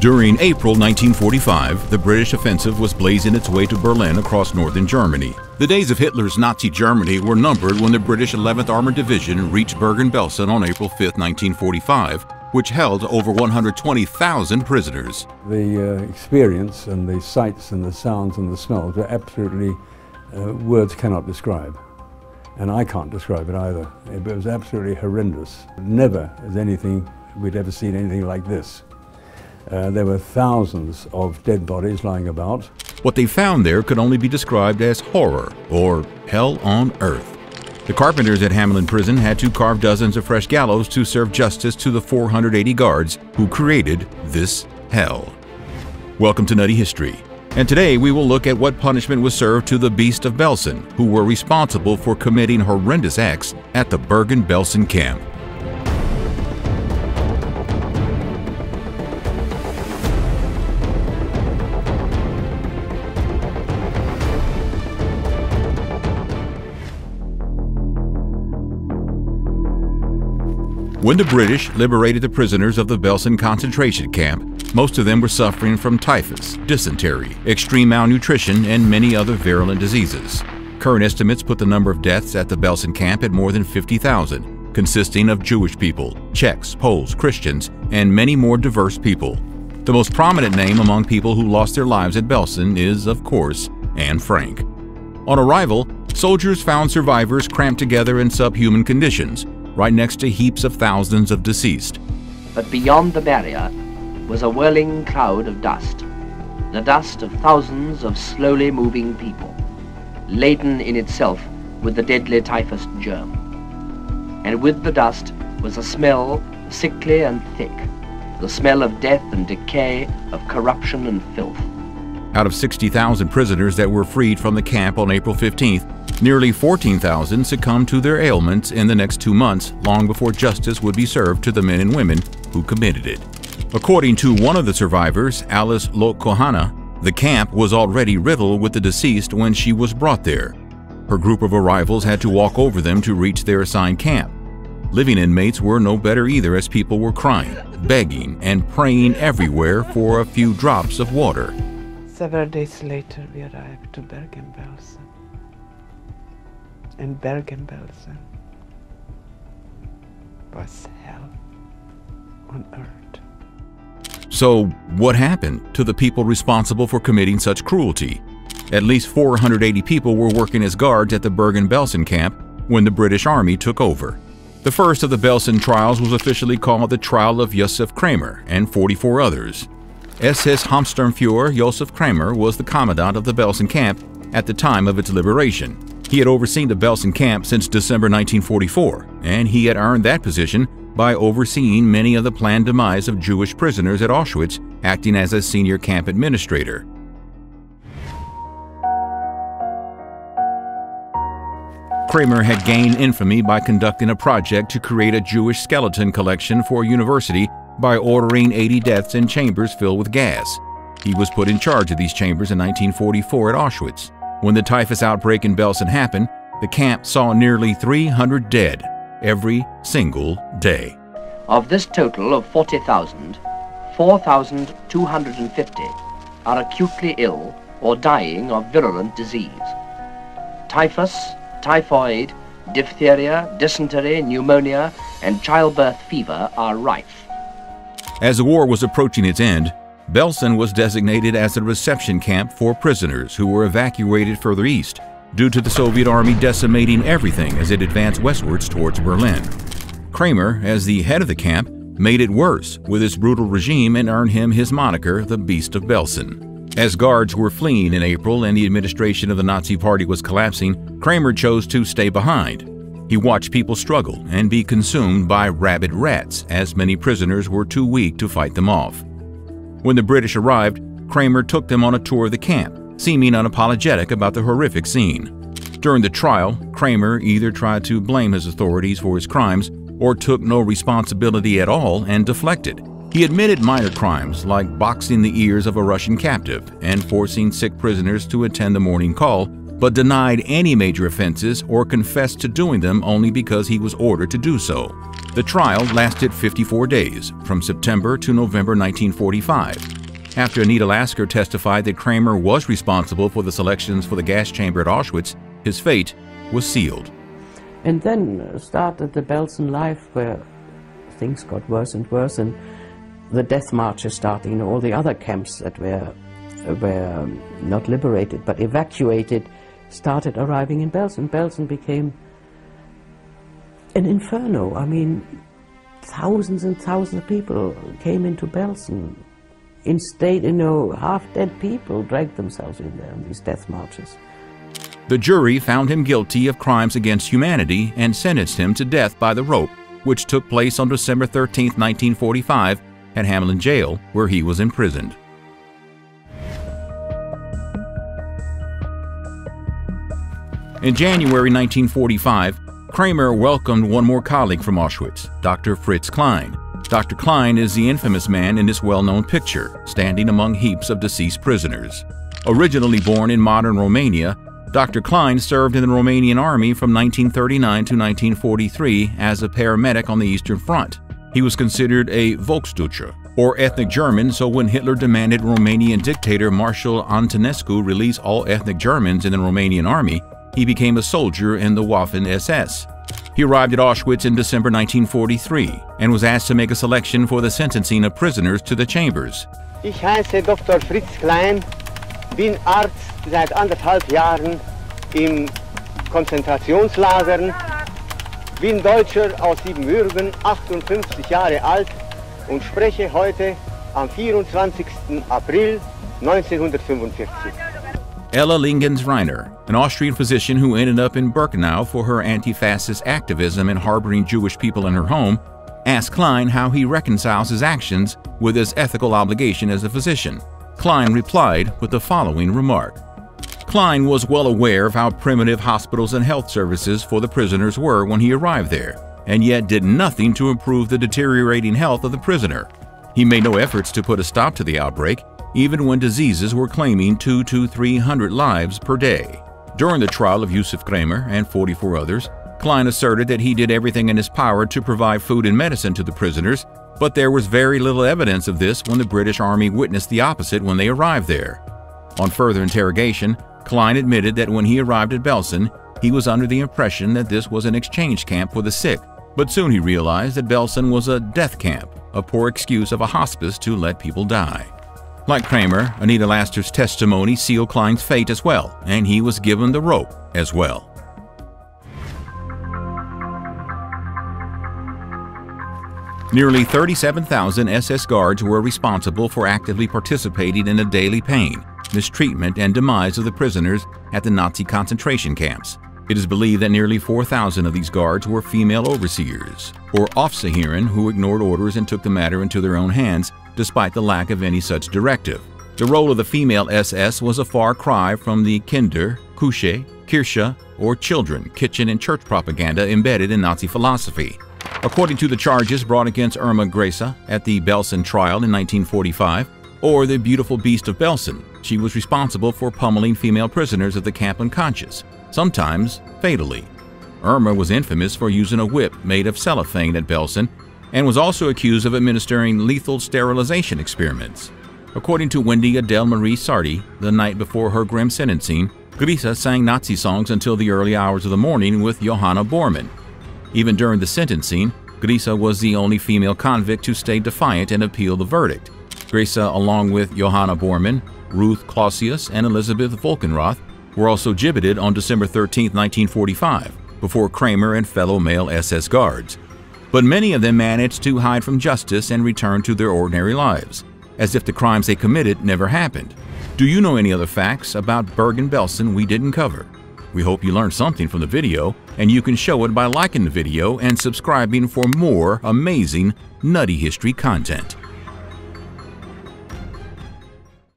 During April 1945, the British offensive was blazing its way to Berlin across northern Germany. The days of Hitler's Nazi Germany were numbered when the British 11th Armored Division reached Bergen-Belsen on April 5, 1945, which held over 120,000 prisoners. The uh, experience and the sights and the sounds and the smells were absolutely, uh, words cannot describe. And I can't describe it either. It was absolutely horrendous. Never has anything, we'd ever seen anything like this. Uh, there were thousands of dead bodies lying about. What they found there could only be described as horror or hell on earth. The carpenters at Hamelin Prison had to carve dozens of fresh gallows to serve justice to the 480 guards who created this hell. Welcome to Nutty History. And today we will look at what punishment was served to the Beast of Belsen, who were responsible for committing horrendous acts at the Bergen-Belsen camp. When the British liberated the prisoners of the Belsen concentration camp, most of them were suffering from typhus, dysentery, extreme malnutrition, and many other virulent diseases. Current estimates put the number of deaths at the Belsen camp at more than 50,000, consisting of Jewish people, Czechs, Poles, Christians, and many more diverse people. The most prominent name among people who lost their lives at Belsen is, of course, Anne Frank. On arrival, soldiers found survivors cramped together in subhuman conditions, right next to heaps of thousands of deceased. But beyond the barrier was a whirling cloud of dust, the dust of thousands of slowly moving people, laden in itself with the deadly typhus germ. And with the dust was a smell sickly and thick, the smell of death and decay, of corruption and filth. Out of 60,000 prisoners that were freed from the camp on April 15th, Nearly 14,000 succumbed to their ailments in the next two months, long before justice would be served to the men and women who committed it. According to one of the survivors, Alice Lok Cahana, the camp was already riddled with the deceased when she was brought there. Her group of arrivals had to walk over them to reach their assigned camp. Living inmates were no better either as people were crying, begging, and praying everywhere for a few drops of water. Several days later, we arrived to Bergen-Belsen in Bergen-Belsen was hell on earth. So, what happened to the people responsible for committing such cruelty? At least 480 people were working as guards at the Bergen-Belsen camp when the British Army took over. The first of the Belsen trials was officially called the Trial of Josef Kramer and 44 others. SS Hauptsturmfuhrer Josef Kramer was the commandant of the Belsen camp at the time of its liberation. He had overseen the Belsen camp since December 1944, and he had earned that position by overseeing many of the planned demise of Jewish prisoners at Auschwitz, acting as a senior camp administrator. Kramer had gained infamy by conducting a project to create a Jewish skeleton collection for a university by ordering 80 deaths in chambers filled with gas. He was put in charge of these chambers in 1944 at Auschwitz. When the typhus outbreak in Belsen happened, the camp saw nearly 300 dead every single day. Of this total of 40,000, 4,250 are acutely ill or dying of virulent disease. Typhus, typhoid, diphtheria, dysentery, pneumonia, and childbirth fever are rife. As the war was approaching its end, Belsen was designated as a reception camp for prisoners who were evacuated further east due to the Soviet Army decimating everything as it advanced westwards towards Berlin. Kramer, as the head of the camp, made it worse with his brutal regime and earned him his moniker, the Beast of Belsen. As guards were fleeing in April and the administration of the Nazi Party was collapsing, Kramer chose to stay behind. He watched people struggle and be consumed by rabid rats, as many prisoners were too weak to fight them off. When the British arrived, Kramer took them on a tour of the camp, seeming unapologetic about the horrific scene. During the trial, Kramer either tried to blame his authorities for his crimes or took no responsibility at all and deflected. He admitted minor crimes like boxing the ears of a Russian captive and forcing sick prisoners to attend the morning call, but denied any major offenses or confessed to doing them only because he was ordered to do so. The trial lasted 54 days, from September to November 1945. After Anita Lasker testified that Kramer was responsible for the selections for the gas chamber at Auschwitz, his fate was sealed. And then started the Belsen life where things got worse and worse and the death marches starting, all the other camps that were, were um, not liberated but evacuated started arriving in Belsen. Belsen became an inferno. I mean, thousands and thousands of people came into Belsen. In state, you know, half-dead people dragged themselves in there on these death marches. The jury found him guilty of crimes against humanity and sentenced him to death by the rope, which took place on December 13, 1945, at Hamelin Jail, where he was imprisoned. In January 1945, Kramer welcomed one more colleague from Auschwitz, Dr. Fritz Klein. Dr. Klein is the infamous man in this well-known picture, standing among heaps of deceased prisoners. Originally born in modern Romania, Dr. Klein served in the Romanian Army from 1939 to 1943 as a paramedic on the Eastern Front. He was considered a Volksdeutscher, or ethnic German, so when Hitler demanded Romanian dictator Marshal Antonescu release all ethnic Germans in the Romanian army, he became a soldier in the Waffen-SS. He arrived at Auschwitz in December 1943 and was asked to make a selection for the sentencing of prisoners to the chambers. Ich heiße Dr. Fritz Klein, bin Arzt seit anderthalb Jahren im Konzentrationslagern, bin Deutscher aus Siebenbürgen, 58 Jahre alt und spreche heute am 24. April 1945. Ella Lingens-Reiner, an Austrian physician who ended up in Birkenau for her anti-fascist activism and harboring Jewish people in her home, asked Klein how he reconciles his actions with his ethical obligation as a physician. Klein replied with the following remark. Klein was well aware of how primitive hospitals and health services for the prisoners were when he arrived there, and yet did nothing to improve the deteriorating health of the prisoner. He made no efforts to put a stop to the outbreak even when diseases were claiming 2 to 300 lives per day. During the trial of Josef Kramer and 44 others, Klein asserted that he did everything in his power to provide food and medicine to the prisoners, but there was very little evidence of this when the British Army witnessed the opposite when they arrived there. On further interrogation, Klein admitted that when he arrived at Belsen, he was under the impression that this was an exchange camp for the sick, but soon he realized that Belsen was a death camp, a poor excuse of a hospice to let people die. Like Kramer, Anita Lasker's testimony sealed Klein's fate as well, and he was given the rope as well. Nearly 37,000 SS guards were responsible for actively participating in the daily pain, mistreatment, and demise of the prisoners at the Nazi concentration camps. It is believed that nearly 4,000 of these guards were female overseers, or Aufseherinnen who ignored orders and took the matter into their own hands despite the lack of any such directive. The role of the female SS was a far cry from the Kinder, Küche, Kirche, or children, kitchen, and church propaganda embedded in Nazi philosophy. According to the charges brought against Irma Grese at the Belsen trial in 1945, or the beautiful beast of Belsen, she was responsible for pummeling female prisoners of the camp unconscious, sometimes fatally. Irma was infamous for using a whip made of cellophane at Belsen and was also accused of administering lethal sterilization experiments. According to Wendy Adele Marie Sarti, the night before her grim sentencing, Grese sang Nazi songs until the early hours of the morning with Johanna Bormann. Even during the sentencing, Grese was the only female convict to stay defiant and appeal the verdict. Grese, along with Johanna Bormann, Ruth Clausius, and Elizabeth Volkenrath, were also gibbeted on December 13, 1945, before Kramer and fellow male SS guards but many of them managed to hide from justice and return to their ordinary lives, as if the crimes they committed never happened. Do you know any other facts about Bergen-Belsen we didn't cover? We hope you learned something from the video, and you can show it by liking the video and subscribing for more amazing Nutty History content.